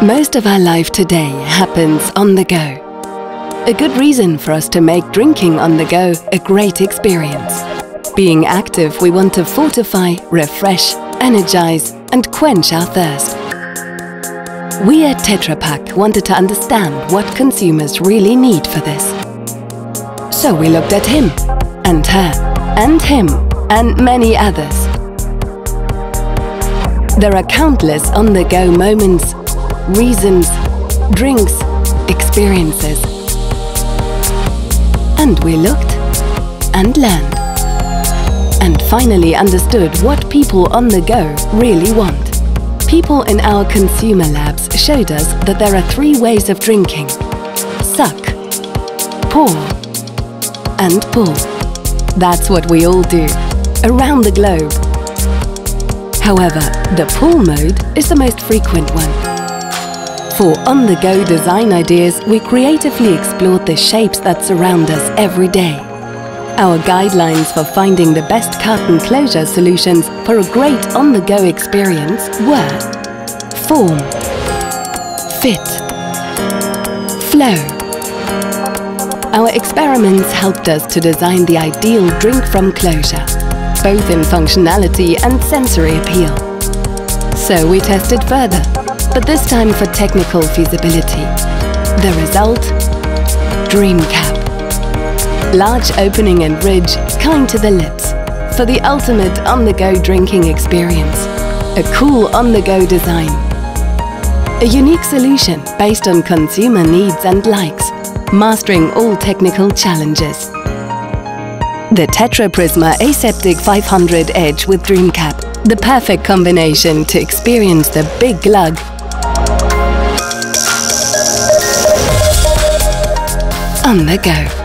Most of our life today happens on the go. A good reason for us to make drinking on the go a great experience. Being active, we want to fortify, refresh, energize and quench our thirst. We at Tetra Pak wanted to understand what consumers really need for this. So we looked at him, and her, and him, and many others. There are countless on-the-go moments, reasons, drinks, experiences. And we looked and learned and finally understood what people on the go really want. People in our consumer labs showed us that there are three ways of drinking. Suck, pour and pull. That's what we all do, around the globe. However, the pull mode is the most frequent one. For on-the-go design ideas, we creatively explored the shapes that surround us every day. Our guidelines for finding the best carton closure solutions for a great on-the-go experience were form, fit, flow. Our experiments helped us to design the ideal drink from closure, both in functionality and sensory appeal. So we tested further, but this time for technical feasibility. The result? DreamCap. Large opening and ridge kind to the lips for the ultimate on-the-go drinking experience. A cool on-the-go design. A unique solution based on consumer needs and likes, mastering all technical challenges. The Tetra Prisma Aseptic 500 Edge with DreamCap, the perfect combination to experience the big glug on the go.